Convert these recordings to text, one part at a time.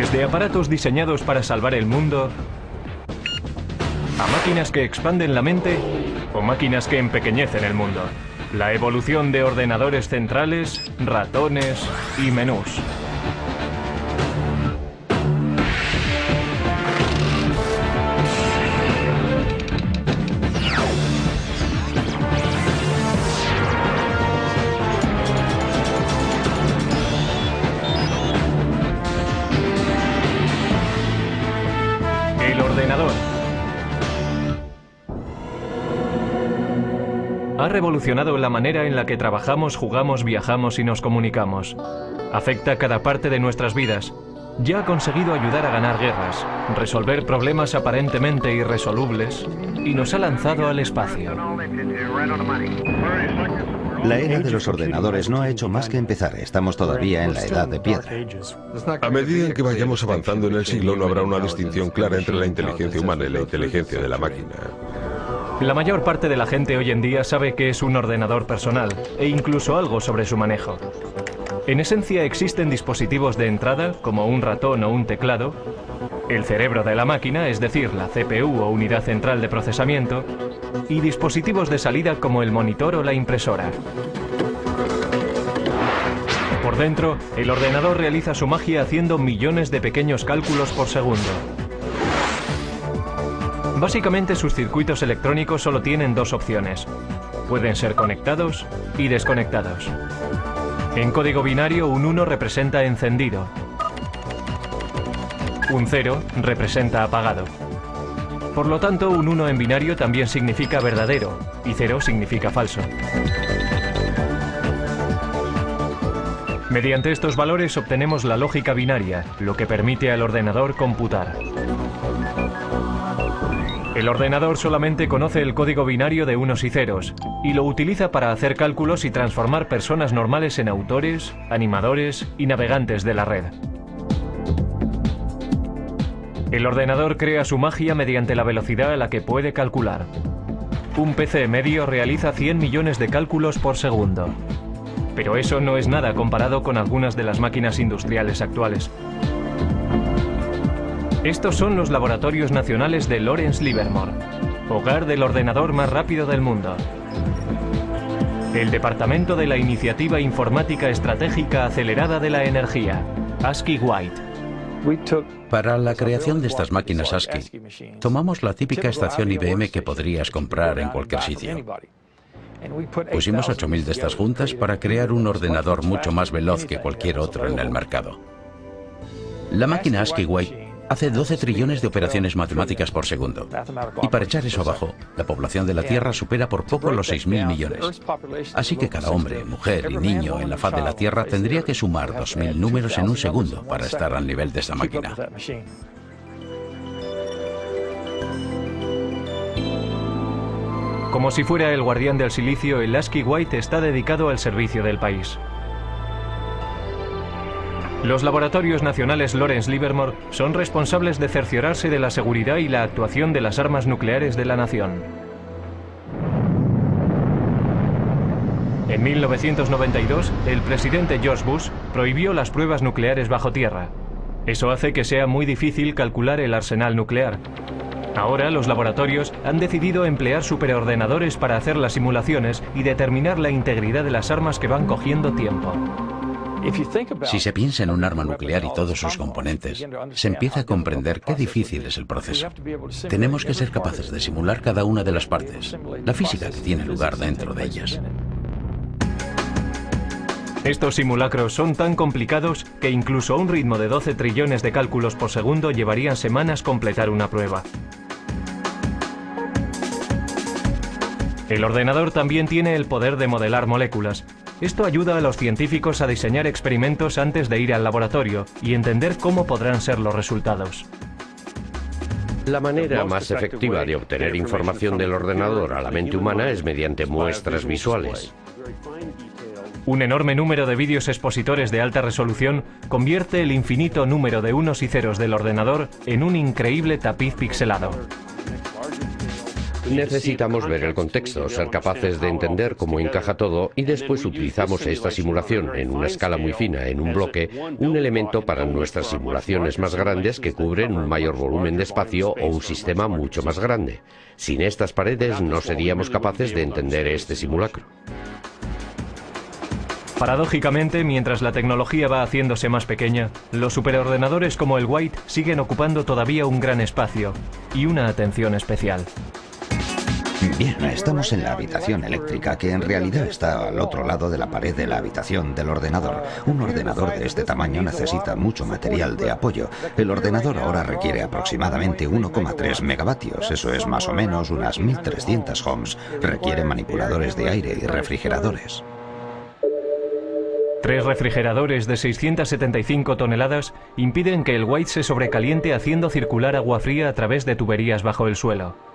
Desde aparatos diseñados para salvar el mundo, a máquinas que expanden la mente o máquinas que empequeñecen el mundo. La evolución de ordenadores centrales, ratones y menús. Revolucionado la manera en la que trabajamos, jugamos, viajamos y nos comunicamos. Afecta cada parte de nuestras vidas. Ya ha conseguido ayudar a ganar guerras, resolver problemas aparentemente irresolubles y nos ha lanzado al espacio. La era de los ordenadores no ha hecho más que empezar. Estamos todavía en la edad de piedra. A medida en que vayamos avanzando en el siglo, no habrá una distinción clara entre la inteligencia humana y la inteligencia de la máquina. La mayor parte de la gente hoy en día sabe que es un ordenador personal e incluso algo sobre su manejo. En esencia existen dispositivos de entrada, como un ratón o un teclado, el cerebro de la máquina, es decir, la CPU o unidad central de procesamiento, y dispositivos de salida como el monitor o la impresora. Por dentro, el ordenador realiza su magia haciendo millones de pequeños cálculos por segundo. Básicamente sus circuitos electrónicos solo tienen dos opciones. Pueden ser conectados y desconectados. En código binario un 1 representa encendido. Un 0 representa apagado. Por lo tanto, un 1 en binario también significa verdadero y 0 significa falso. Mediante estos valores obtenemos la lógica binaria, lo que permite al ordenador computar. El ordenador solamente conoce el código binario de unos y ceros y lo utiliza para hacer cálculos y transformar personas normales en autores, animadores y navegantes de la red. El ordenador crea su magia mediante la velocidad a la que puede calcular. Un PC medio realiza 100 millones de cálculos por segundo. Pero eso no es nada comparado con algunas de las máquinas industriales actuales. Estos son los laboratorios nacionales de Lawrence Livermore, hogar del ordenador más rápido del mundo. El Departamento de la Iniciativa Informática Estratégica Acelerada de la Energía, ASCII White. Para la creación de estas máquinas ASCII, tomamos la típica estación IBM que podrías comprar en cualquier sitio. Pusimos 8.000 de estas juntas para crear un ordenador mucho más veloz que cualquier otro en el mercado. La máquina ASCII White hace 12 trillones de operaciones matemáticas por segundo. Y para echar eso abajo, la población de la Tierra supera por poco los 6.000 millones. Así que cada hombre, mujer y niño en la faz de la Tierra tendría que sumar 2.000 números en un segundo para estar al nivel de esta máquina. Como si fuera el guardián del silicio, el ASCII White está dedicado al servicio del país. Los laboratorios nacionales Lawrence Livermore son responsables de cerciorarse de la seguridad y la actuación de las armas nucleares de la nación. En 1992, el presidente George Bush prohibió las pruebas nucleares bajo tierra. Eso hace que sea muy difícil calcular el arsenal nuclear. Ahora los laboratorios han decidido emplear superordenadores para hacer las simulaciones y determinar la integridad de las armas que van cogiendo tiempo. Si se piensa en un arma nuclear y todos sus componentes, se empieza a comprender qué difícil es el proceso. Tenemos que ser capaces de simular cada una de las partes, la física que tiene lugar dentro de ellas. Estos simulacros son tan complicados que incluso a un ritmo de 12 trillones de cálculos por segundo llevarían semanas completar una prueba. El ordenador también tiene el poder de modelar moléculas. Esto ayuda a los científicos a diseñar experimentos antes de ir al laboratorio y entender cómo podrán ser los resultados. La manera más efectiva de obtener información del ordenador a la mente humana es mediante muestras visuales. Un enorme número de vídeos expositores de alta resolución convierte el infinito número de unos y ceros del ordenador en un increíble tapiz pixelado. Necesitamos ver el contexto, ser capaces de entender cómo encaja todo y después utilizamos esta simulación en una escala muy fina, en un bloque, un elemento para nuestras simulaciones más grandes que cubren un mayor volumen de espacio o un sistema mucho más grande. Sin estas paredes no seríamos capaces de entender este simulacro. Paradójicamente, mientras la tecnología va haciéndose más pequeña, los superordenadores como el White siguen ocupando todavía un gran espacio y una atención especial. Bien, estamos en la habitación eléctrica que en realidad está al otro lado de la pared de la habitación del ordenador. Un ordenador de este tamaño necesita mucho material de apoyo. El ordenador ahora requiere aproximadamente 1,3 megavatios, eso es más o menos unas 1300 ohms. Requiere manipuladores de aire y refrigeradores. Tres refrigeradores de 675 toneladas impiden que el White se sobrecaliente haciendo circular agua fría a través de tuberías bajo el suelo.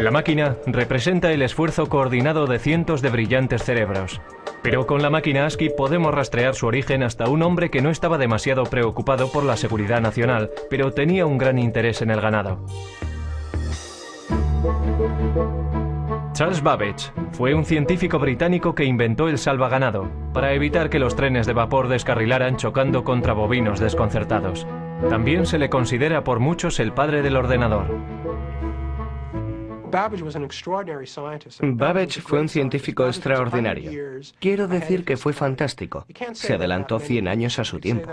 La máquina representa el esfuerzo coordinado de cientos de brillantes cerebros. Pero con la máquina ASCII podemos rastrear su origen hasta un hombre que no estaba demasiado preocupado por la seguridad nacional, pero tenía un gran interés en el ganado. Charles Babbage fue un científico británico que inventó el salvaganado para evitar que los trenes de vapor descarrilaran chocando contra bovinos desconcertados. También se le considera por muchos el padre del ordenador. Babbage fue un científico extraordinario. Quiero decir que fue fantástico. Se adelantó 100 años a su tiempo.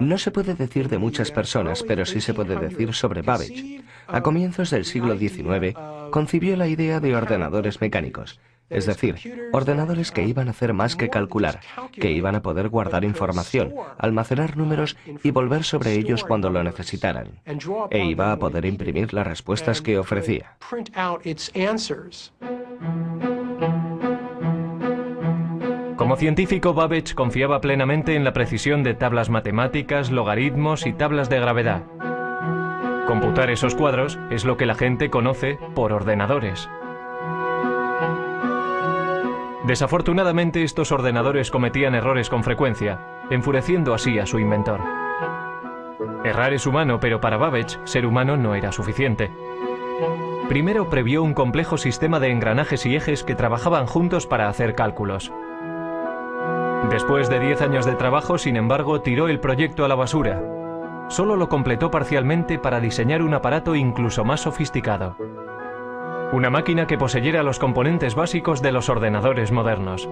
No se puede decir de muchas personas, pero sí se puede decir sobre Babbage. A comienzos del siglo XIX, concibió la idea de ordenadores mecánicos es decir, ordenadores que iban a hacer más que calcular, que iban a poder guardar información, almacenar números y volver sobre ellos cuando lo necesitaran, e iba a poder imprimir las respuestas que ofrecía. Como científico, Babbage confiaba plenamente en la precisión de tablas matemáticas, logaritmos y tablas de gravedad. Computar esos cuadros es lo que la gente conoce por ordenadores. Desafortunadamente estos ordenadores cometían errores con frecuencia, enfureciendo así a su inventor. Errar es humano, pero para Babbage ser humano no era suficiente. Primero previó un complejo sistema de engranajes y ejes que trabajaban juntos para hacer cálculos. Después de 10 años de trabajo, sin embargo, tiró el proyecto a la basura. Solo lo completó parcialmente para diseñar un aparato incluso más sofisticado. Una máquina que poseyera los componentes básicos de los ordenadores modernos.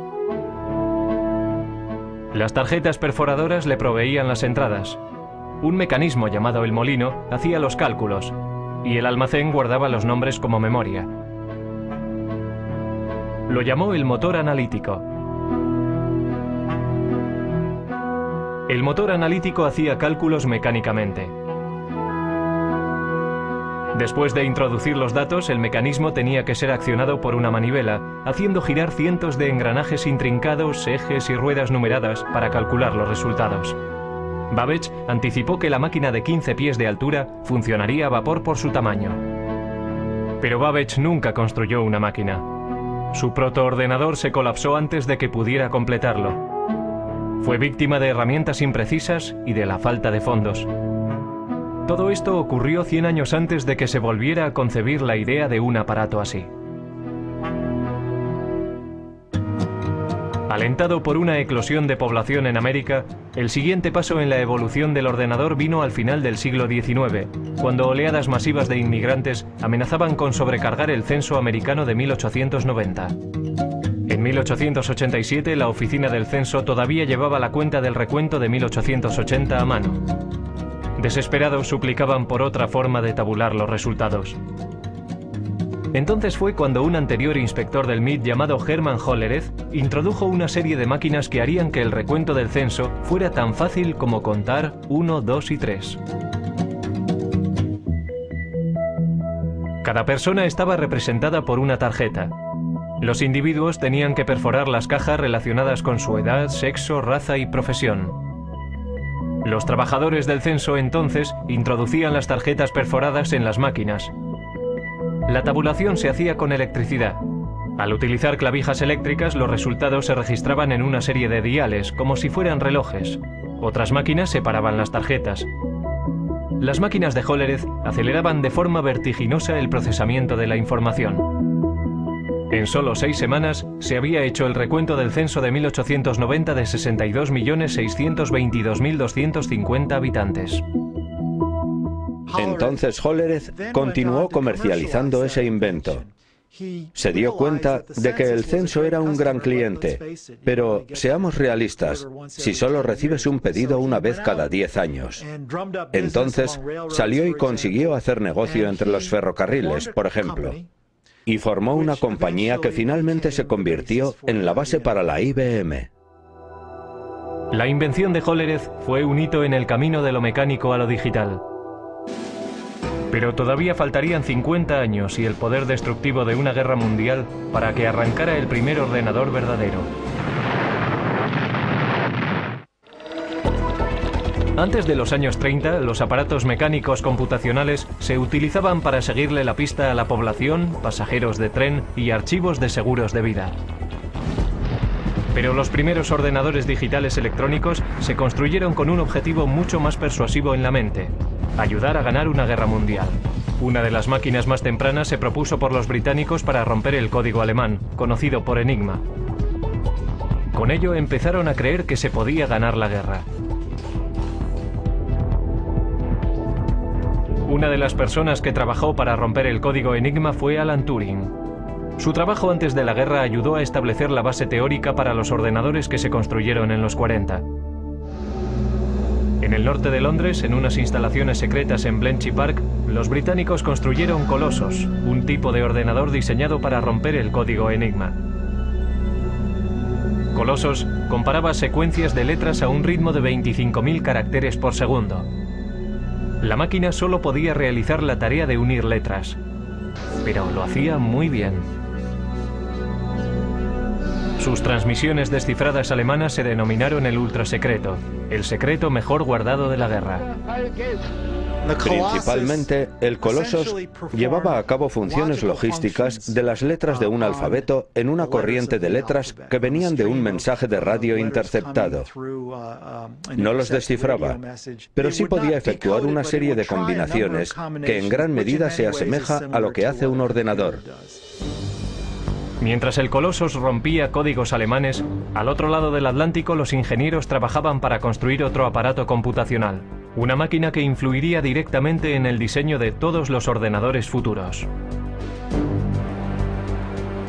Las tarjetas perforadoras le proveían las entradas. Un mecanismo llamado el molino hacía los cálculos y el almacén guardaba los nombres como memoria. Lo llamó el motor analítico. El motor analítico hacía cálculos mecánicamente. Después de introducir los datos, el mecanismo tenía que ser accionado por una manivela, haciendo girar cientos de engranajes intrincados, ejes y ruedas numeradas para calcular los resultados. Babbage anticipó que la máquina de 15 pies de altura funcionaría a vapor por su tamaño. Pero Babbage nunca construyó una máquina. Su protoordenador se colapsó antes de que pudiera completarlo. Fue víctima de herramientas imprecisas y de la falta de fondos. Todo esto ocurrió 100 años antes de que se volviera a concebir la idea de un aparato así. Alentado por una eclosión de población en América, el siguiente paso en la evolución del ordenador vino al final del siglo XIX, cuando oleadas masivas de inmigrantes amenazaban con sobrecargar el censo americano de 1890. En 1887 la oficina del censo todavía llevaba la cuenta del recuento de 1880 a mano. Desesperados suplicaban por otra forma de tabular los resultados. Entonces fue cuando un anterior inspector del MIT llamado Hermann Hollerith introdujo una serie de máquinas que harían que el recuento del censo fuera tan fácil como contar 1, 2 y 3. Cada persona estaba representada por una tarjeta. Los individuos tenían que perforar las cajas relacionadas con su edad, sexo, raza y profesión. Los trabajadores del censo entonces introducían las tarjetas perforadas en las máquinas. La tabulación se hacía con electricidad. Al utilizar clavijas eléctricas, los resultados se registraban en una serie de diales, como si fueran relojes. Otras máquinas separaban las tarjetas. Las máquinas de Hollerith aceleraban de forma vertiginosa el procesamiento de la información. En solo seis semanas se había hecho el recuento del censo de 1890 de 62.622.250 habitantes. Entonces Hollerith continuó comercializando ese invento. Se dio cuenta de que el censo era un gran cliente, pero seamos realistas, si solo recibes un pedido una vez cada 10 años. Entonces salió y consiguió hacer negocio entre los ferrocarriles, por ejemplo, y formó una compañía que finalmente se convirtió en la base para la IBM. La invención de Hollerith fue un hito en el camino de lo mecánico a lo digital. Pero todavía faltarían 50 años y el poder destructivo de una guerra mundial para que arrancara el primer ordenador verdadero. Antes de los años 30, los aparatos mecánicos computacionales se utilizaban para seguirle la pista a la población, pasajeros de tren y archivos de seguros de vida. Pero los primeros ordenadores digitales electrónicos se construyeron con un objetivo mucho más persuasivo en la mente, ayudar a ganar una guerra mundial. Una de las máquinas más tempranas se propuso por los británicos para romper el código alemán, conocido por Enigma. Con ello empezaron a creer que se podía ganar la guerra. Una de las personas que trabajó para romper el código Enigma fue Alan Turing. Su trabajo antes de la guerra ayudó a establecer la base teórica para los ordenadores que se construyeron en los 40. En el norte de Londres, en unas instalaciones secretas en Bletchley Park, los británicos construyeron Colossus, un tipo de ordenador diseñado para romper el código Enigma. Colossus comparaba secuencias de letras a un ritmo de 25.000 caracteres por segundo. La máquina solo podía realizar la tarea de unir letras, pero lo hacía muy bien. Sus transmisiones descifradas alemanas se denominaron el ultrasecreto, el secreto mejor guardado de la guerra. Principalmente, el Colossus llevaba a cabo funciones logísticas de las letras de un alfabeto en una corriente de letras que venían de un mensaje de radio interceptado. No los descifraba, pero sí podía efectuar una serie de combinaciones que en gran medida se asemeja a lo que hace un ordenador. Mientras el Colossus rompía códigos alemanes, al otro lado del Atlántico los ingenieros trabajaban para construir otro aparato computacional, una máquina que influiría directamente en el diseño de todos los ordenadores futuros.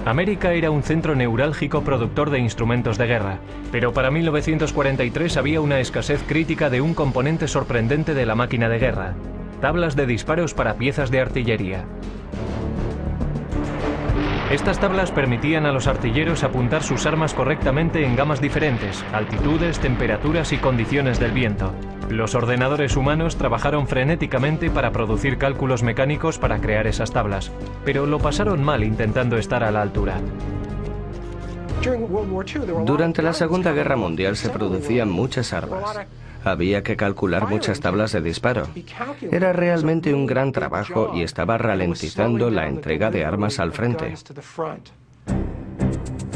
América era un centro neurálgico productor de instrumentos de guerra, pero para 1943 había una escasez crítica de un componente sorprendente de la máquina de guerra, tablas de disparos para piezas de artillería. Estas tablas permitían a los artilleros apuntar sus armas correctamente en gamas diferentes, altitudes, temperaturas y condiciones del viento. Los ordenadores humanos trabajaron frenéticamente para producir cálculos mecánicos para crear esas tablas, pero lo pasaron mal intentando estar a la altura. Durante la Segunda Guerra Mundial se producían muchas armas. Había que calcular muchas tablas de disparo. Era realmente un gran trabajo y estaba ralentizando la entrega de armas al frente.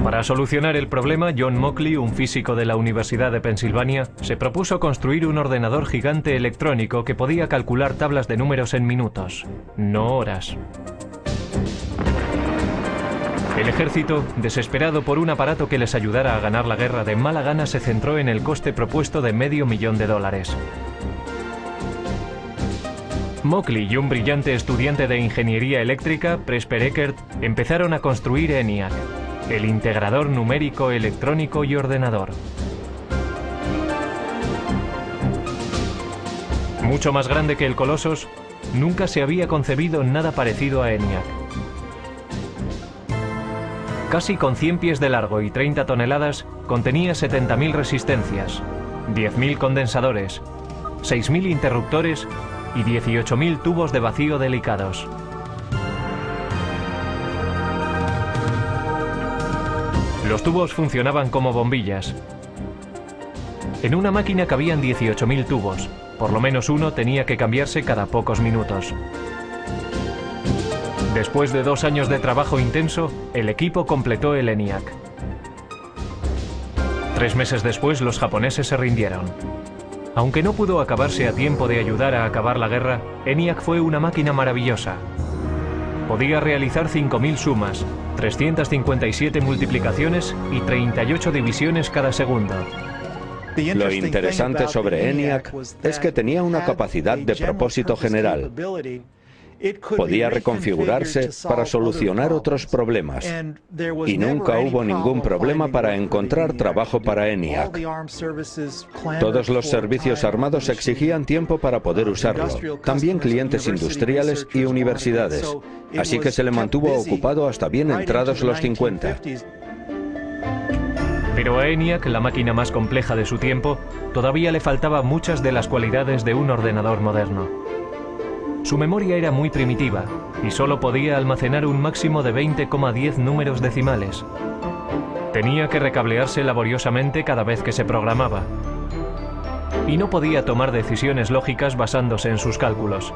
Para solucionar el problema, John Mockley, un físico de la Universidad de Pensilvania, se propuso construir un ordenador gigante electrónico que podía calcular tablas de números en minutos, no horas. El ejército, desesperado por un aparato que les ayudara a ganar la guerra de mala gana, se centró en el coste propuesto de medio millón de dólares. Mockley y un brillante estudiante de ingeniería eléctrica, Presper Eckert, empezaron a construir ENIAC, el integrador numérico electrónico y ordenador. Mucho más grande que el Colossus, nunca se había concebido nada parecido a ENIAC. Casi con 100 pies de largo y 30 toneladas, contenía 70.000 resistencias, 10.000 condensadores, 6.000 interruptores y 18.000 tubos de vacío delicados. Los tubos funcionaban como bombillas. En una máquina cabían 18.000 tubos, por lo menos uno tenía que cambiarse cada pocos minutos. Después de dos años de trabajo intenso, el equipo completó el ENIAC. Tres meses después, los japoneses se rindieron. Aunque no pudo acabarse a tiempo de ayudar a acabar la guerra, ENIAC fue una máquina maravillosa. Podía realizar 5.000 sumas, 357 multiplicaciones y 38 divisiones cada segundo. Lo interesante sobre ENIAC es que tenía una capacidad de propósito general. Podía reconfigurarse para solucionar otros problemas. Y nunca hubo ningún problema para encontrar trabajo para ENIAC. Todos los servicios armados exigían tiempo para poder usarlo, también clientes industriales y universidades, así que se le mantuvo ocupado hasta bien entrados los 50. Pero a ENIAC, la máquina más compleja de su tiempo, todavía le faltaban muchas de las cualidades de un ordenador moderno. Su memoria era muy primitiva y solo podía almacenar un máximo de 20,10 números decimales. Tenía que recablearse laboriosamente cada vez que se programaba. Y no podía tomar decisiones lógicas basándose en sus cálculos.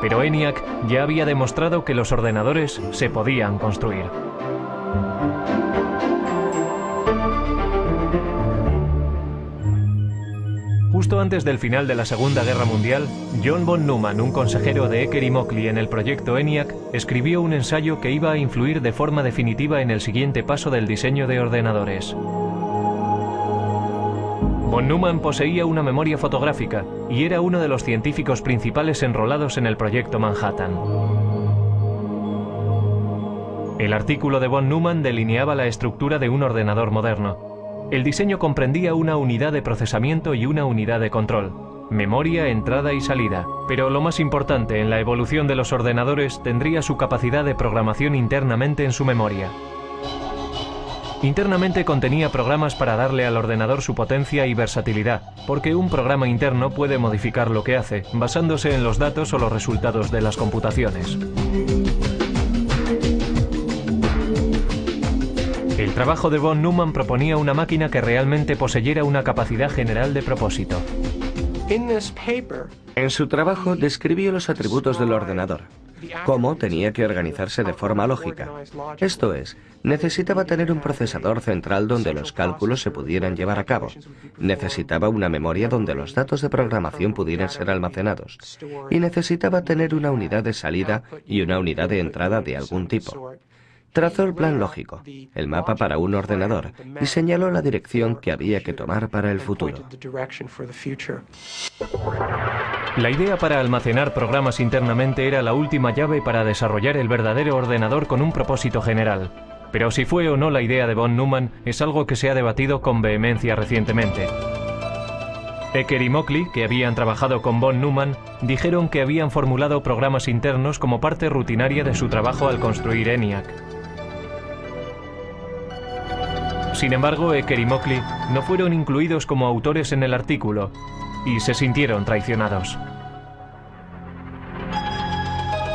Pero ENIAC ya había demostrado que los ordenadores se podían construir. Justo antes del final de la Segunda Guerra Mundial, John von Neumann, un consejero de Ecker y Mockley en el proyecto ENIAC, escribió un ensayo que iba a influir de forma definitiva en el siguiente paso del diseño de ordenadores. Von Neumann poseía una memoria fotográfica y era uno de los científicos principales enrolados en el proyecto Manhattan. El artículo de von Neumann delineaba la estructura de un ordenador moderno. El diseño comprendía una unidad de procesamiento y una unidad de control, memoria, entrada y salida. Pero lo más importante en la evolución de los ordenadores tendría su capacidad de programación internamente en su memoria. Internamente contenía programas para darle al ordenador su potencia y versatilidad, porque un programa interno puede modificar lo que hace, basándose en los datos o los resultados de las computaciones. El trabajo de von Neumann proponía una máquina que realmente poseyera una capacidad general de propósito. En su trabajo describió los atributos del ordenador, cómo tenía que organizarse de forma lógica. Esto es, necesitaba tener un procesador central donde los cálculos se pudieran llevar a cabo. Necesitaba una memoria donde los datos de programación pudieran ser almacenados. Y necesitaba tener una unidad de salida y una unidad de entrada de algún tipo. Trazó el plan lógico, el mapa para un ordenador, y señaló la dirección que había que tomar para el futuro. La idea para almacenar programas internamente era la última llave para desarrollar el verdadero ordenador con un propósito general. Pero si fue o no la idea de von Neumann es algo que se ha debatido con vehemencia recientemente. Ecker y Mockley, que habían trabajado con von Neumann, dijeron que habían formulado programas internos como parte rutinaria de su trabajo al construir ENIAC. Sin embargo, Ecker y Mockley no fueron incluidos como autores en el artículo y se sintieron traicionados.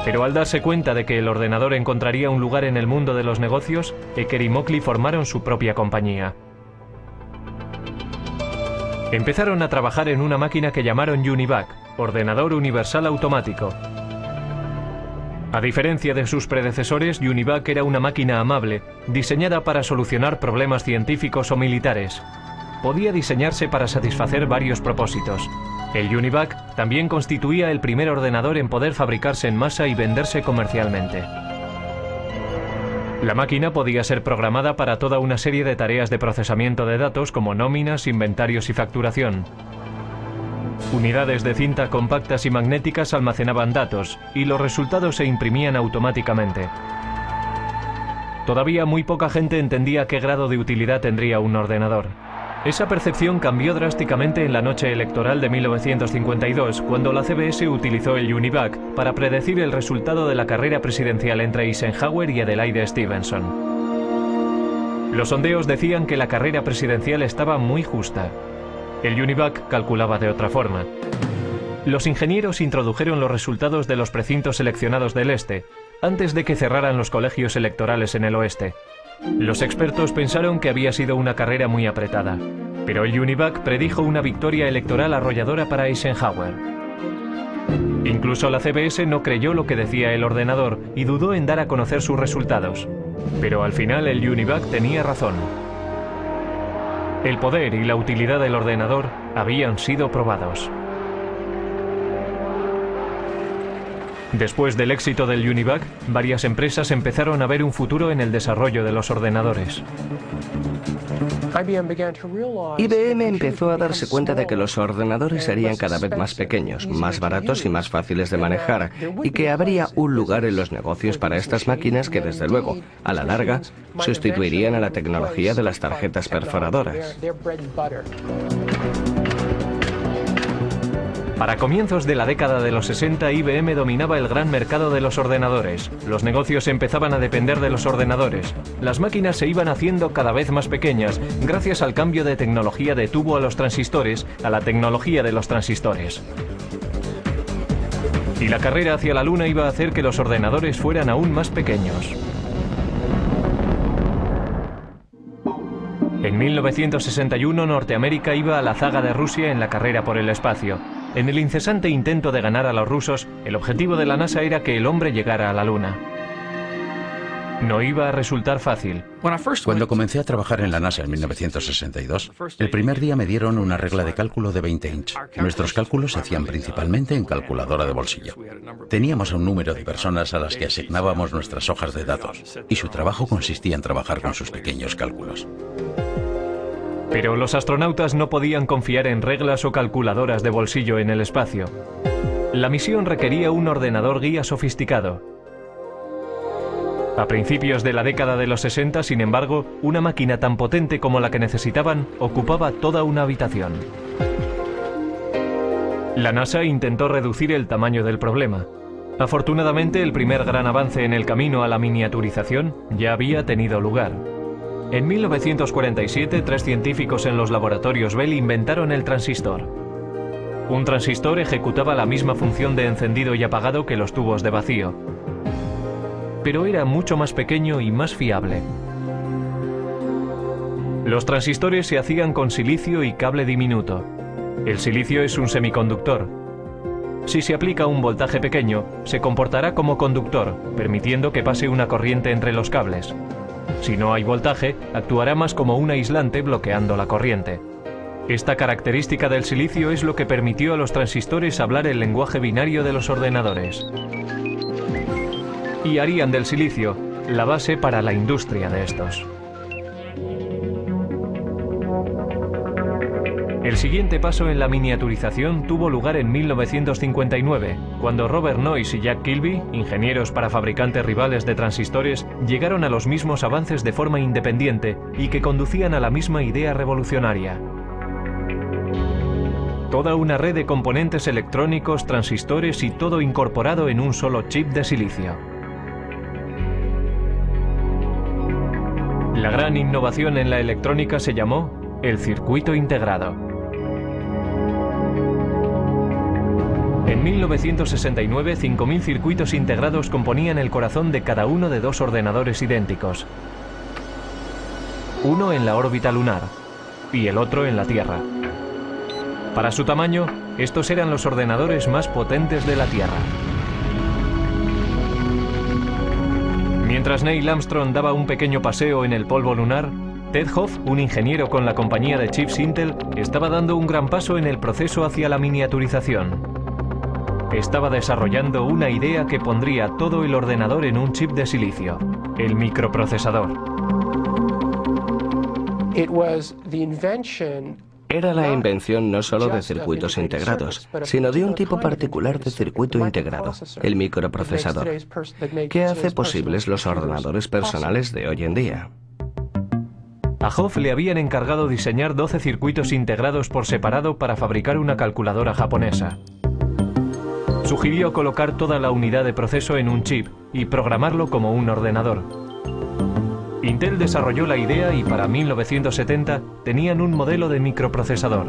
Pero al darse cuenta de que el ordenador encontraría un lugar en el mundo de los negocios, Ecker y Mockley formaron su propia compañía. Empezaron a trabajar en una máquina que llamaron Univac, Ordenador Universal Automático, a diferencia de sus predecesores, Univac era una máquina amable, diseñada para solucionar problemas científicos o militares. Podía diseñarse para satisfacer varios propósitos. El Univac también constituía el primer ordenador en poder fabricarse en masa y venderse comercialmente. La máquina podía ser programada para toda una serie de tareas de procesamiento de datos como nóminas, inventarios y facturación. Unidades de cinta compactas y magnéticas almacenaban datos y los resultados se imprimían automáticamente. Todavía muy poca gente entendía qué grado de utilidad tendría un ordenador. Esa percepción cambió drásticamente en la noche electoral de 1952, cuando la CBS utilizó el Univac para predecir el resultado de la carrera presidencial entre Eisenhower y Adelaide Stevenson. Los sondeos decían que la carrera presidencial estaba muy justa, el Univac calculaba de otra forma. Los ingenieros introdujeron los resultados de los precintos seleccionados del este, antes de que cerraran los colegios electorales en el oeste. Los expertos pensaron que había sido una carrera muy apretada, pero el Univac predijo una victoria electoral arrolladora para Eisenhower. Incluso la CBS no creyó lo que decía el ordenador y dudó en dar a conocer sus resultados. Pero al final el Univac tenía razón. El poder y la utilidad del ordenador habían sido probados. Después del éxito del Univac, varias empresas empezaron a ver un futuro en el desarrollo de los ordenadores. IBM empezó a darse cuenta de que los ordenadores serían cada vez más pequeños, más baratos y más fáciles de manejar, y que habría un lugar en los negocios para estas máquinas que, desde luego, a la larga, sustituirían a la tecnología de las tarjetas perforadoras. Para comienzos de la década de los 60, IBM dominaba el gran mercado de los ordenadores. Los negocios empezaban a depender de los ordenadores. Las máquinas se iban haciendo cada vez más pequeñas, gracias al cambio de tecnología de tubo a los transistores a la tecnología de los transistores. Y la carrera hacia la Luna iba a hacer que los ordenadores fueran aún más pequeños. En 1961 Norteamérica iba a la zaga de Rusia en la carrera por el espacio. En el incesante intento de ganar a los rusos, el objetivo de la NASA era que el hombre llegara a la Luna. No iba a resultar fácil. Cuando comencé a trabajar en la NASA en 1962, el primer día me dieron una regla de cálculo de 20 inch. Nuestros cálculos se hacían principalmente en calculadora de bolsillo. Teníamos un número de personas a las que asignábamos nuestras hojas de datos y su trabajo consistía en trabajar con sus pequeños cálculos. Pero los astronautas no podían confiar en reglas o calculadoras de bolsillo en el espacio. La misión requería un ordenador guía sofisticado. A principios de la década de los 60, sin embargo, una máquina tan potente como la que necesitaban ocupaba toda una habitación. La NASA intentó reducir el tamaño del problema. Afortunadamente, el primer gran avance en el camino a la miniaturización ya había tenido lugar. En 1947, tres científicos en los laboratorios Bell inventaron el transistor. Un transistor ejecutaba la misma función de encendido y apagado que los tubos de vacío, pero era mucho más pequeño y más fiable. Los transistores se hacían con silicio y cable diminuto. El silicio es un semiconductor. Si se aplica un voltaje pequeño, se comportará como conductor, permitiendo que pase una corriente entre los cables. Si no hay voltaje, actuará más como un aislante bloqueando la corriente. Esta característica del silicio es lo que permitió a los transistores hablar el lenguaje binario de los ordenadores. Y harían del silicio la base para la industria de estos. El siguiente paso en la miniaturización tuvo lugar en 1959, cuando Robert Noyce y Jack Kilby, ingenieros para fabricantes rivales de transistores, llegaron a los mismos avances de forma independiente y que conducían a la misma idea revolucionaria. Toda una red de componentes electrónicos, transistores y todo incorporado en un solo chip de silicio. La gran innovación en la electrónica se llamó el circuito integrado. En 1969, 5.000 circuitos integrados componían el corazón de cada uno de dos ordenadores idénticos. Uno en la órbita lunar y el otro en la Tierra. Para su tamaño, estos eran los ordenadores más potentes de la Tierra. Mientras Neil Armstrong daba un pequeño paseo en el polvo lunar, Ted Hoff, un ingeniero con la compañía de chips Intel, estaba dando un gran paso en el proceso hacia la miniaturización estaba desarrollando una idea que pondría todo el ordenador en un chip de silicio, el microprocesador. Era la invención no solo de circuitos integrados, sino de un tipo particular de circuito integrado, el microprocesador, que hace posibles los ordenadores personales de hoy en día. A Hoff le habían encargado diseñar 12 circuitos integrados por separado para fabricar una calculadora japonesa. Sugirió colocar toda la unidad de proceso en un chip y programarlo como un ordenador. Intel desarrolló la idea y para 1970 tenían un modelo de microprocesador.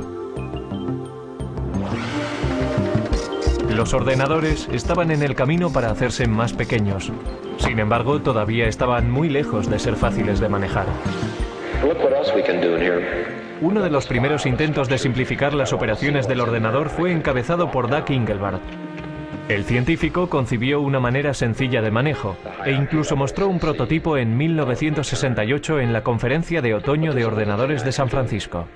Los ordenadores estaban en el camino para hacerse más pequeños. Sin embargo, todavía estaban muy lejos de ser fáciles de manejar. Uno de los primeros intentos de simplificar las operaciones del ordenador fue encabezado por Doug Engelbart, El científico concibió una manera sencilla de manejo e incluso mostró un prototipo en 1968 en la Conferencia de Otoño de Ordenadores de San Francisco.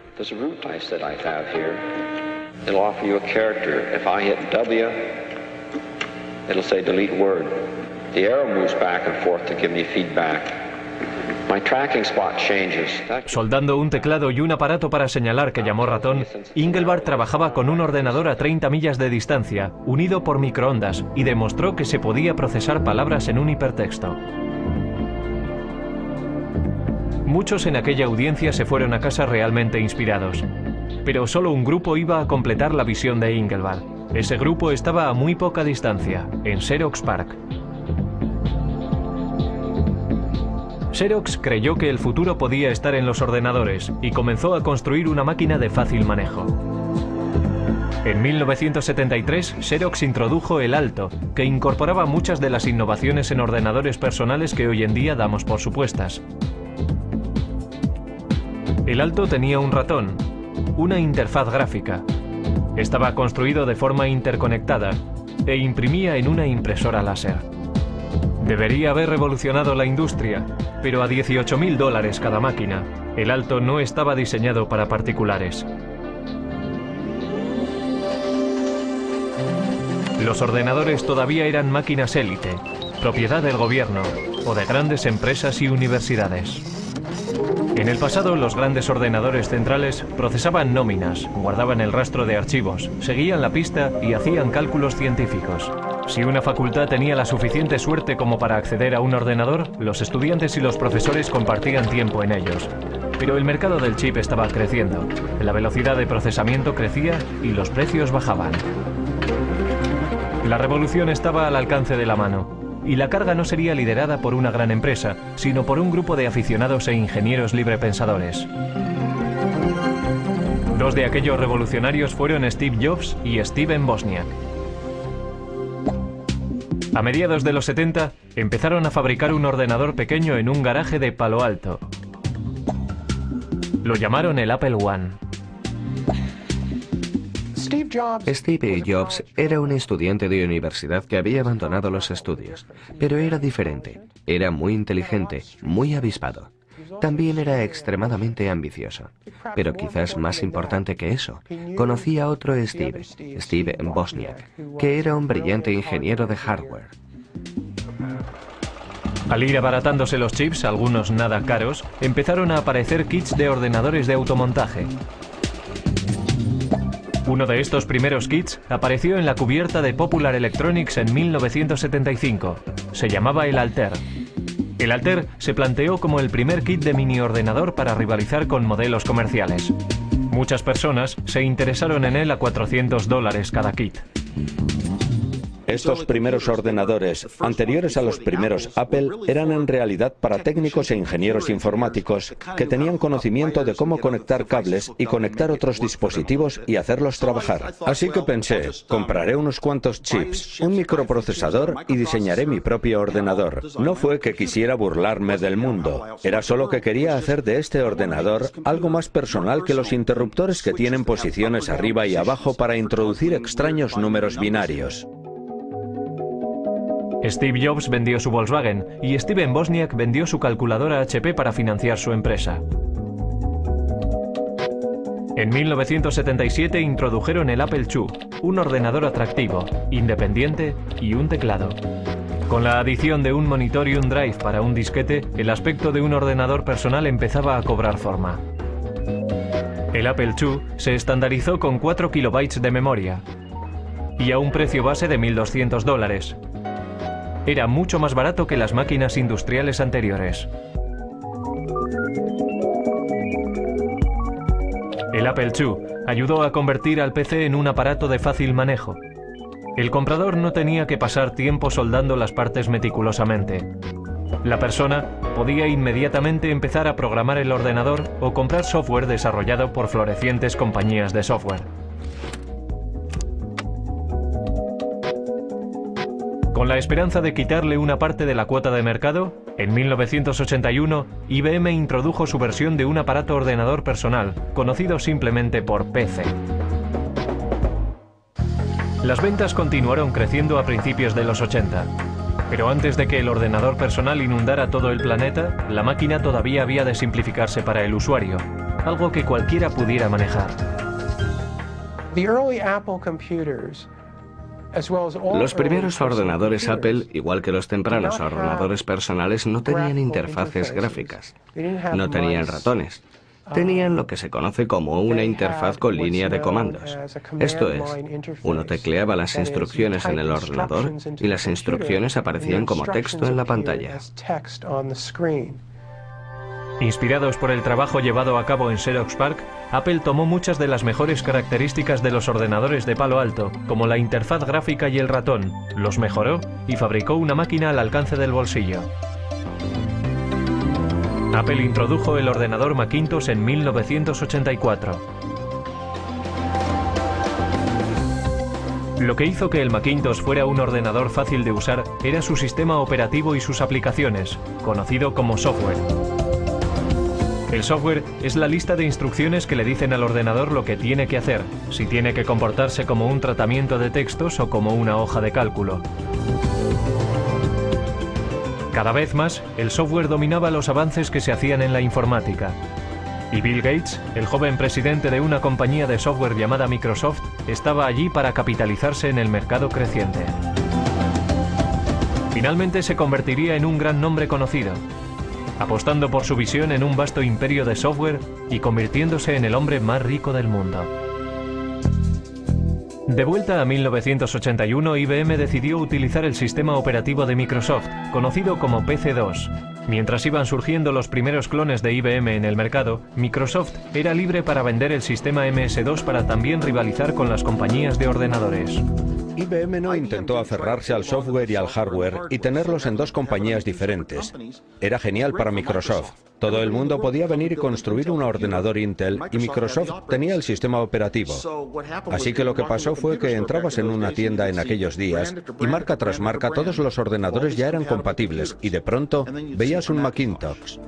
Soldando un teclado y un aparato para señalar que llamó ratón, Engelbart trabajaba con un ordenador a 30 millas de distancia, unido por microondas, y demostró que se podía procesar palabras en un hipertexto. Muchos en aquella audiencia se fueron a casa realmente inspirados, pero solo un grupo iba a completar la visión de Engelbart. Ese grupo estaba a muy poca distancia, en Xerox Park. Xerox creyó que el futuro podía estar en los ordenadores y comenzó a construir una máquina de fácil manejo. En 1973, Xerox introdujo el Alto, que incorporaba muchas de las innovaciones en ordenadores personales que hoy en día damos por supuestas. El Alto tenía un ratón, una interfaz gráfica. Estaba construido de forma interconectada e imprimía en una impresora láser. Debería haber revolucionado la industria, pero a 18.000 dólares cada máquina. El Alto no estaba diseñado para particulares. Los ordenadores todavía eran máquinas élite, propiedad del gobierno o de grandes empresas y universidades. En el pasado, los grandes ordenadores centrales procesaban nóminas, guardaban el rastro de archivos, seguían la pista y hacían cálculos científicos. Si una facultad tenía la suficiente suerte como para acceder a un ordenador, los estudiantes y los profesores compartían tiempo en ellos. Pero el mercado del chip estaba creciendo, la velocidad de procesamiento crecía y los precios bajaban. La revolución estaba al alcance de la mano, y la carga no sería liderada por una gran empresa, sino por un grupo de aficionados e ingenieros librepensadores. Dos de aquellos revolucionarios fueron Steve Jobs y Steven Bosniak. A mediados de los 70 empezaron a fabricar un ordenador pequeño en un garaje de Palo Alto. Lo llamaron el Apple One. Steve Jobs era un estudiante de universidad que había abandonado los estudios, pero era diferente. Era muy inteligente, muy avispado. También era extremadamente ambicioso. Pero quizás más importante que eso, conocía a otro Steve, Steve Bosniak, que era un brillante ingeniero de hardware. Al ir abaratándose los chips, algunos nada caros, empezaron a aparecer kits de ordenadores de automontaje. Uno de estos primeros kits apareció en la cubierta de Popular Electronics en 1975. Se llamaba el Alter. El Alter se planteó como el primer kit de mini ordenador para rivalizar con modelos comerciales. Muchas personas se interesaron en él a 400 dólares cada kit. Estos primeros ordenadores, anteriores a los primeros Apple, eran en realidad para técnicos e ingenieros informáticos que tenían conocimiento de cómo conectar cables y conectar otros dispositivos y hacerlos trabajar. Así que pensé, compraré unos cuantos chips, un microprocesador y diseñaré mi propio ordenador. No fue que quisiera burlarme del mundo, era solo que quería hacer de este ordenador algo más personal que los interruptores que tienen posiciones arriba y abajo para introducir extraños números binarios. Steve Jobs vendió su Volkswagen y Steven Bosniak vendió su calculadora HP para financiar su empresa. En 1977 introdujeron el Apple II, un ordenador atractivo, independiente y un teclado. Con la adición de un monitor y un drive para un disquete, el aspecto de un ordenador personal empezaba a cobrar forma. El Apple II se estandarizó con 4 kilobytes de memoria y a un precio base de 1.200 dólares, era mucho más barato que las máquinas industriales anteriores. El Apple II ayudó a convertir al PC en un aparato de fácil manejo. El comprador no tenía que pasar tiempo soldando las partes meticulosamente. La persona podía inmediatamente empezar a programar el ordenador o comprar software desarrollado por florecientes compañías de software. Con la esperanza de quitarle una parte de la cuota de mercado, en 1981 IBM introdujo su versión de un aparato ordenador personal, conocido simplemente por PC. Las ventas continuaron creciendo a principios de los 80. Pero antes de que el ordenador personal inundara todo el planeta, la máquina todavía había de simplificarse para el usuario, algo que cualquiera pudiera manejar. Los primeros ordenadores Apple, igual que los tempranos ordenadores personales, no tenían interfaces gráficas, no tenían ratones. Tenían lo que se conoce como una interfaz con línea de comandos. Esto es, uno tecleaba las instrucciones en el ordenador y las instrucciones aparecían como texto en la pantalla. Inspirados por el trabajo llevado a cabo en Xerox Park, Apple tomó muchas de las mejores características de los ordenadores de palo alto, como la interfaz gráfica y el ratón, los mejoró y fabricó una máquina al alcance del bolsillo. Apple introdujo el ordenador Macintosh en 1984. Lo que hizo que el Macintosh fuera un ordenador fácil de usar era su sistema operativo y sus aplicaciones, conocido como software. El software es la lista de instrucciones que le dicen al ordenador lo que tiene que hacer, si tiene que comportarse como un tratamiento de textos o como una hoja de cálculo. Cada vez más, el software dominaba los avances que se hacían en la informática. Y Bill Gates, el joven presidente de una compañía de software llamada Microsoft, estaba allí para capitalizarse en el mercado creciente. Finalmente se convertiría en un gran nombre conocido, apostando por su visión en un vasto imperio de software y convirtiéndose en el hombre más rico del mundo. De vuelta a 1981, IBM decidió utilizar el sistema operativo de Microsoft, conocido como PC2. Mientras iban surgiendo los primeros clones de IBM en el mercado, Microsoft era libre para vender el sistema MS2 para también rivalizar con las compañías de ordenadores. IBM no intentó aferrarse al software y al hardware y tenerlos en dos compañías diferentes. Era genial para Microsoft. Todo el mundo podía venir y construir un ordenador Intel y Microsoft tenía el sistema operativo. Así que lo que pasó fue que entrabas en una tienda en aquellos días y marca tras marca todos los ordenadores ya eran compatibles y de pronto veías un Macintosh.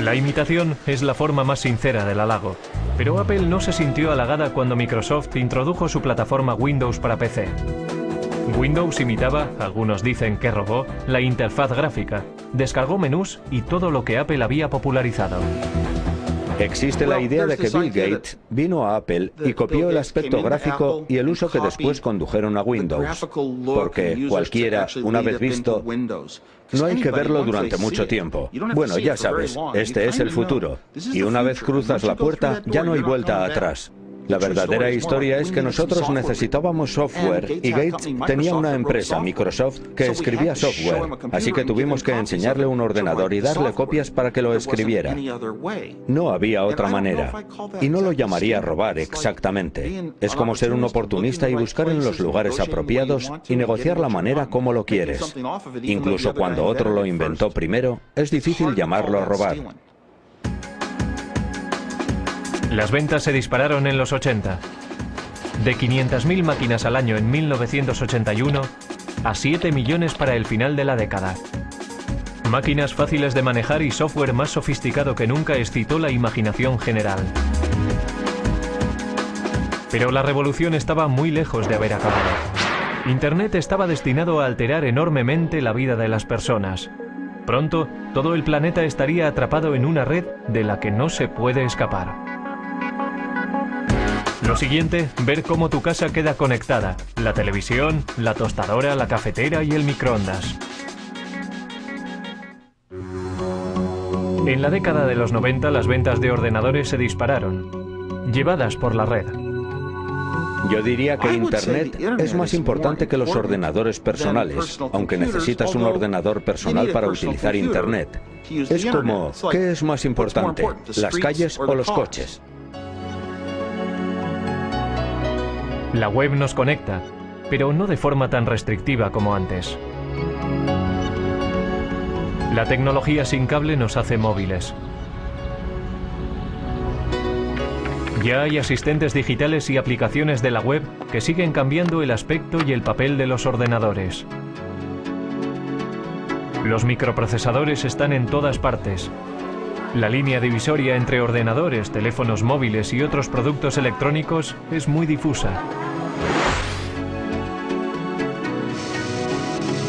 La imitación es la forma más sincera del halago. Pero Apple no se sintió halagada cuando Microsoft introdujo su plataforma Windows para PC. Windows imitaba, algunos dicen que robó, la interfaz gráfica, descargó menús y todo lo que Apple había popularizado. Existe la idea de que Bill Gates vino a Apple y copió el aspecto gráfico y el uso que después condujeron a Windows, porque cualquiera, una vez visto, no hay que verlo durante mucho tiempo. Bueno, ya sabes, este es el futuro. Y una vez cruzas la puerta, ya no hay vuelta atrás. La verdadera historia es que nosotros necesitábamos software y Gates tenía una empresa, Microsoft, que escribía software, así que tuvimos que enseñarle un ordenador y darle copias para que lo escribiera. No había otra manera. Y no lo llamaría robar exactamente. Es como ser un oportunista y buscar en los lugares apropiados y negociar la manera como lo quieres. Incluso cuando otro lo inventó primero, es difícil llamarlo robar. Las ventas se dispararon en los 80. De 500.000 máquinas al año en 1981 a 7 millones para el final de la década. Máquinas fáciles de manejar y software más sofisticado que nunca excitó la imaginación general. Pero la revolución estaba muy lejos de haber acabado. Internet estaba destinado a alterar enormemente la vida de las personas. Pronto, todo el planeta estaría atrapado en una red de la que no se puede escapar. Lo siguiente, ver cómo tu casa queda conectada. La televisión, la tostadora, la cafetera y el microondas. En la década de los 90 las ventas de ordenadores se dispararon, llevadas por la red. Yo diría que Internet es más importante que los ordenadores personales, aunque necesitas un ordenador personal para utilizar Internet. Es como, ¿qué es más importante? ¿Las calles o los coches? La web nos conecta, pero no de forma tan restrictiva como antes. La tecnología sin cable nos hace móviles. Ya hay asistentes digitales y aplicaciones de la web que siguen cambiando el aspecto y el papel de los ordenadores. Los microprocesadores están en todas partes. La línea divisoria entre ordenadores, teléfonos móviles y otros productos electrónicos es muy difusa.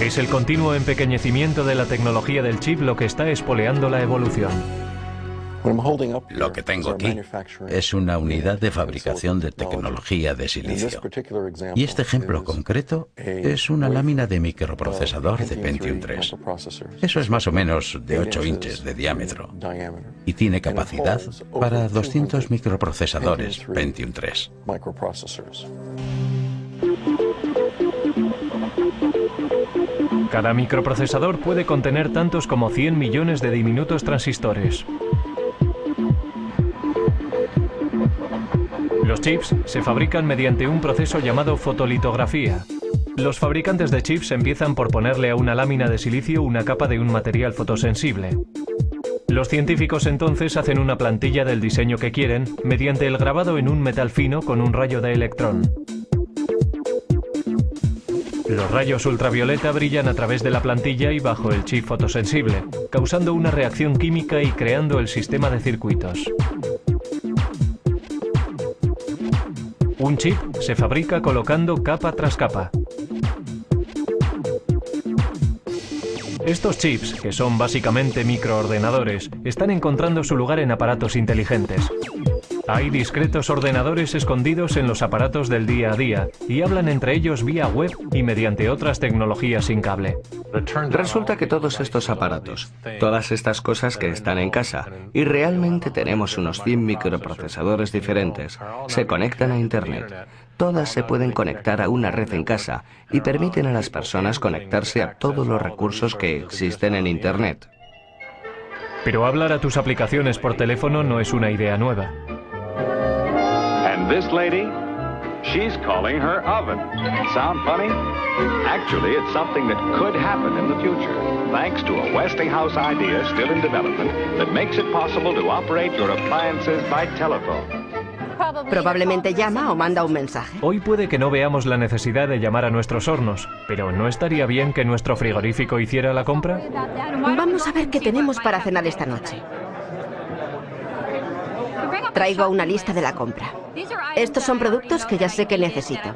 Es el continuo empequeñecimiento de la tecnología del chip lo que está espoleando la evolución. Lo que tengo aquí es una unidad de fabricación de tecnología de silicio. Y este ejemplo concreto es una lámina de microprocesador de Pentium 3. Eso es más o menos de 8 inches de diámetro y tiene capacidad para 200 microprocesadores Pentium 3. Cada microprocesador puede contener tantos como 100 millones de diminutos transistores. Los chips se fabrican mediante un proceso llamado fotolitografía. Los fabricantes de chips empiezan por ponerle a una lámina de silicio una capa de un material fotosensible. Los científicos entonces hacen una plantilla del diseño que quieren mediante el grabado en un metal fino con un rayo de electrón. Los rayos ultravioleta brillan a través de la plantilla y bajo el chip fotosensible, causando una reacción química y creando el sistema de circuitos. Un chip se fabrica colocando capa tras capa. Estos chips, que son básicamente microordenadores, están encontrando su lugar en aparatos inteligentes. Hay discretos ordenadores escondidos en los aparatos del día a día y hablan entre ellos vía web y mediante otras tecnologías sin cable. Resulta que todos estos aparatos, todas estas cosas que están en casa, y realmente tenemos unos 100 microprocesadores diferentes, se conectan a Internet. Todas se pueden conectar a una red en casa y permiten a las personas conectarse a todos los recursos que existen en Internet. Pero hablar a tus aplicaciones por teléfono no es una idea nueva. And this lady, she's calling her oven. Sound funny? Actually, it's something that could happen in the future, thanks to a Westinghouse idea still in development that makes it possible to operate your appliances by telephone. Probablemente llama o manda un mensaje. Hoy puede que no veamos la necesidad de llamar a nuestros hornos, pero ¿no estaría bien que nuestro frigorífico hiciera la compra? Vamos a ver qué tenemos para cenar esta noche. Traigo una lista de la compra. Estos son productos que ya sé que necesito.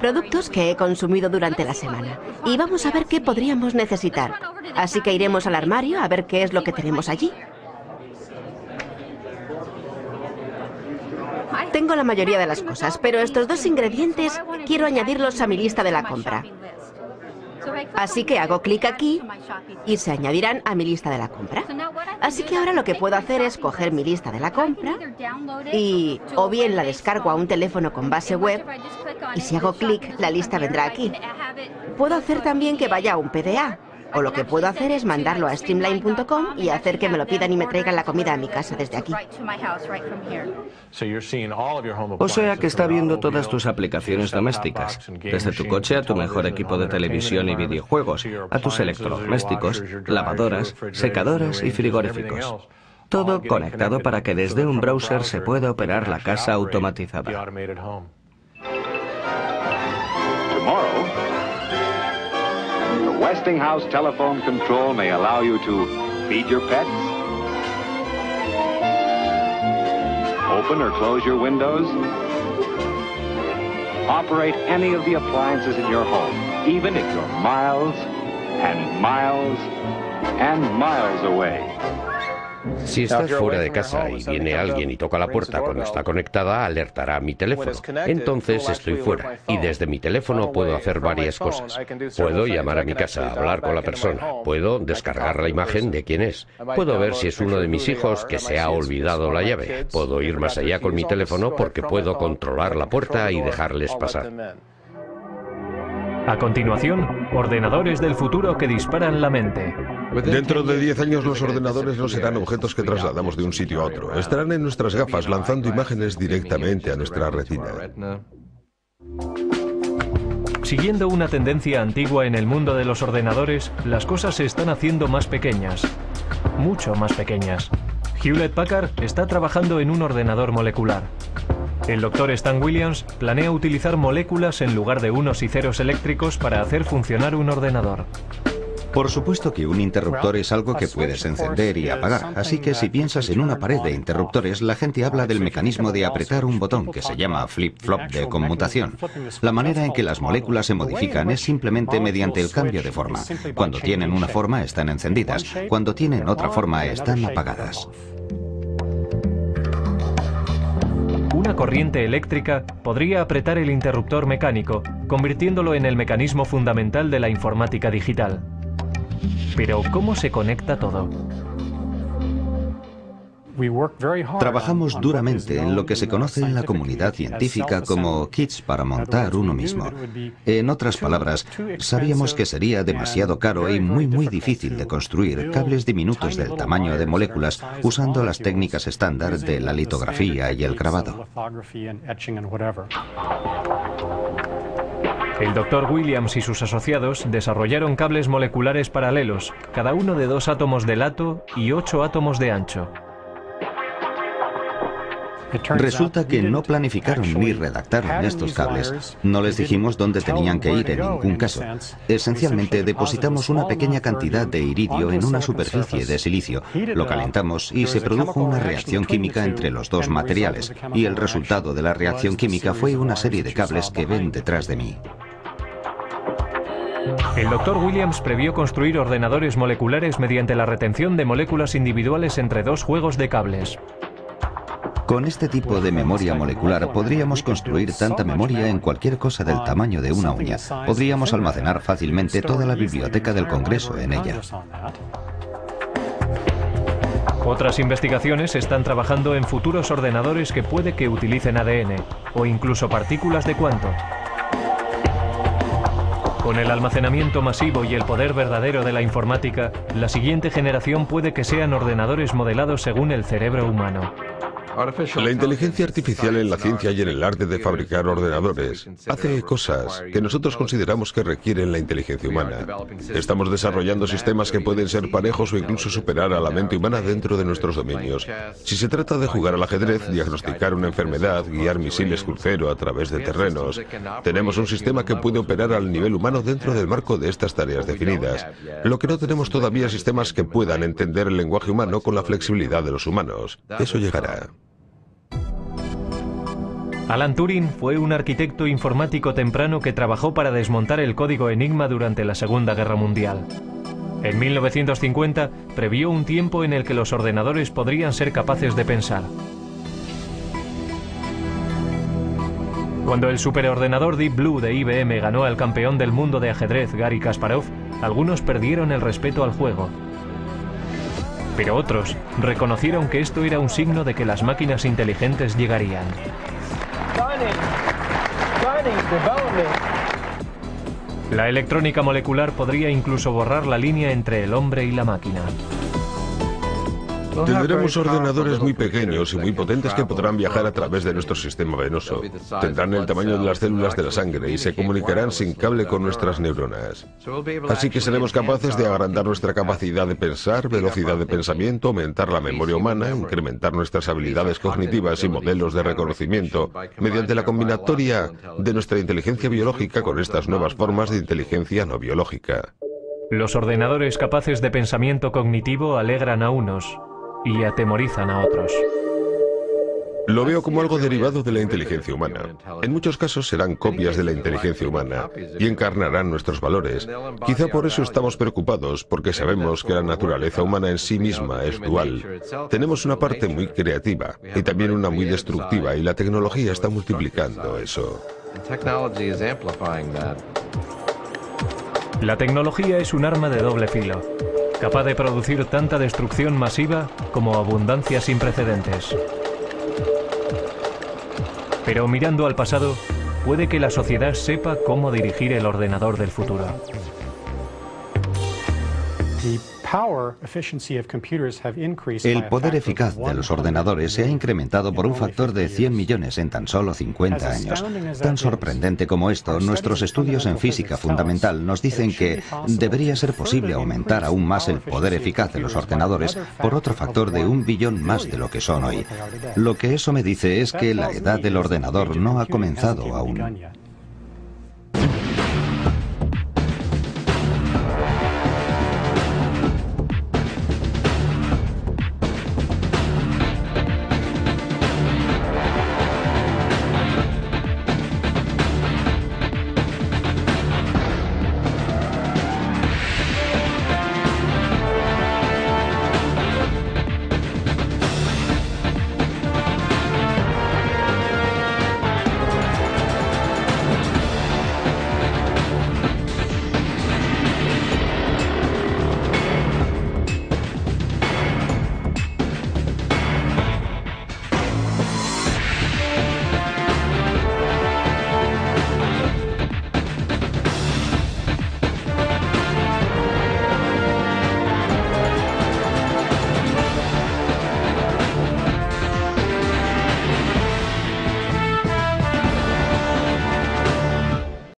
Productos que he consumido durante la semana. Y vamos a ver qué podríamos necesitar. Así que iremos al armario a ver qué es lo que tenemos allí. Tengo la mayoría de las cosas, pero estos dos ingredientes quiero añadirlos a mi lista de la compra. Así que hago clic aquí y se añadirán a mi lista de la compra. Así que ahora lo que puedo hacer es coger mi lista de la compra y o bien la descargo a un teléfono con base web y si hago clic la lista vendrá aquí. Puedo hacer también que vaya a un PDA o lo que puedo hacer es mandarlo a streamline.com y hacer que me lo pidan y me traigan la comida a mi casa desde aquí. O sea que está viendo todas tus aplicaciones domésticas, desde tu coche a tu mejor equipo de televisión y videojuegos, a tus electrodomésticos, lavadoras, secadoras y frigoríficos. Todo conectado para que desde un browser se pueda operar la casa automatizada. Westinghouse telephone control may allow you to feed your pets, open or close your windows, operate any of the appliances in your home, even if you're miles and miles and miles away. Si estás fuera de casa y viene alguien y toca la puerta cuando está conectada, alertará a mi teléfono. Entonces estoy fuera y desde mi teléfono puedo hacer varias cosas. Puedo llamar a mi casa, hablar con la persona, puedo descargar la imagen de quién es, puedo ver si es uno de mis hijos que se ha olvidado la llave, puedo ir más allá con mi teléfono porque puedo controlar la puerta y dejarles pasar. A continuación, ordenadores del futuro que disparan la mente. Dentro de 10 años los ordenadores no serán objetos que trasladamos de un sitio a otro. Estarán en nuestras gafas lanzando imágenes directamente a nuestra retina. Siguiendo una tendencia antigua en el mundo de los ordenadores, las cosas se están haciendo más pequeñas. Mucho más pequeñas. Hewlett Packard está trabajando en un ordenador molecular. El doctor Stan Williams planea utilizar moléculas en lugar de unos y ceros eléctricos para hacer funcionar un ordenador. Por supuesto que un interruptor es algo que puedes encender y apagar, así que si piensas en una pared de interruptores, la gente habla del mecanismo de apretar un botón que se llama flip-flop de conmutación. La manera en que las moléculas se modifican es simplemente mediante el cambio de forma. Cuando tienen una forma están encendidas, cuando tienen otra forma están apagadas. Una corriente eléctrica podría apretar el interruptor mecánico, convirtiéndolo en el mecanismo fundamental de la informática digital. Pero ¿cómo se conecta todo? Trabajamos duramente en lo que se conoce en la comunidad científica como kits para montar uno mismo. En otras palabras, sabíamos que sería demasiado caro y muy muy difícil de construir cables diminutos del tamaño de moléculas usando las técnicas estándar de la litografía y el grabado. El Dr. Williams y sus asociados desarrollaron cables moleculares paralelos, cada uno de dos átomos de lato y ocho átomos de ancho. Resulta que no planificaron ni redactaron estos cables. No les dijimos dónde tenían que ir en ningún caso. Esencialmente depositamos una pequeña cantidad de iridio en una superficie de silicio, lo calentamos y se produjo una reacción química entre los dos materiales. Y el resultado de la reacción química fue una serie de cables que ven detrás de mí. El Dr. Williams previó construir ordenadores moleculares mediante la retención de moléculas individuales entre dos juegos de cables. Con este tipo de memoria molecular podríamos construir tanta memoria en cualquier cosa del tamaño de una uña. Podríamos almacenar fácilmente toda la biblioteca del Congreso en ella. Otras investigaciones están trabajando en futuros ordenadores que puede que utilicen ADN o incluso partículas de cuanto. Con el almacenamiento masivo y el poder verdadero de la informática, la siguiente generación puede que sean ordenadores modelados según el cerebro humano. La inteligencia artificial en la ciencia y en el arte de fabricar ordenadores hace cosas que nosotros consideramos que requieren la inteligencia humana. Estamos desarrollando sistemas que pueden ser parejos o incluso superar a la mente humana dentro de nuestros dominios. Si se trata de jugar al ajedrez, diagnosticar una enfermedad, guiar misiles crucero a través de terrenos, tenemos un sistema que puede operar al nivel humano dentro del marco de estas tareas definidas. Lo que no tenemos todavía sistemas que puedan entender el lenguaje humano con la flexibilidad de los humanos. Eso llegará. Alan Turing fue un arquitecto informático temprano que trabajó para desmontar el código Enigma durante la Segunda Guerra Mundial. En 1950 previó un tiempo en el que los ordenadores podrían ser capaces de pensar. Cuando el superordenador Deep Blue de IBM ganó al campeón del mundo de ajedrez Gary Kasparov, algunos perdieron el respeto al juego. Pero otros reconocieron que esto era un signo de que las máquinas inteligentes llegarían. La electrónica molecular podría incluso borrar la línea entre el hombre y la máquina. Tendremos ordenadores muy pequeños y muy potentes que podrán viajar a través de nuestro sistema venoso. Tendrán el tamaño de las células de la sangre y se comunicarán sin cable con nuestras neuronas. Así que seremos capaces de agrandar nuestra capacidad de pensar, velocidad de pensamiento, aumentar la memoria humana, incrementar nuestras habilidades cognitivas y modelos de reconocimiento mediante la combinatoria de nuestra inteligencia biológica con estas nuevas formas de inteligencia no biológica. Los ordenadores capaces de pensamiento cognitivo alegran a unos, y atemorizan a otros. Lo veo como algo derivado de la inteligencia humana. En muchos casos serán copias de la inteligencia humana y encarnarán nuestros valores. Quizá por eso estamos preocupados, porque sabemos que la naturaleza humana en sí misma es dual. Tenemos una parte muy creativa y también una muy destructiva y la tecnología está multiplicando eso. La tecnología es un arma de doble filo capaz de producir tanta destrucción masiva como abundancia sin precedentes. Pero mirando al pasado, puede que la sociedad sepa cómo dirigir el ordenador del futuro. El poder eficaz de los ordenadores se ha incrementado por un factor de 100 millones en tan solo 50 años. Tan sorprendente como esto, nuestros estudios en física fundamental nos dicen que debería ser posible aumentar aún más el poder eficaz de los ordenadores por otro factor de un billón más de lo que son hoy. Lo que eso me dice es que la edad del ordenador no ha comenzado aún.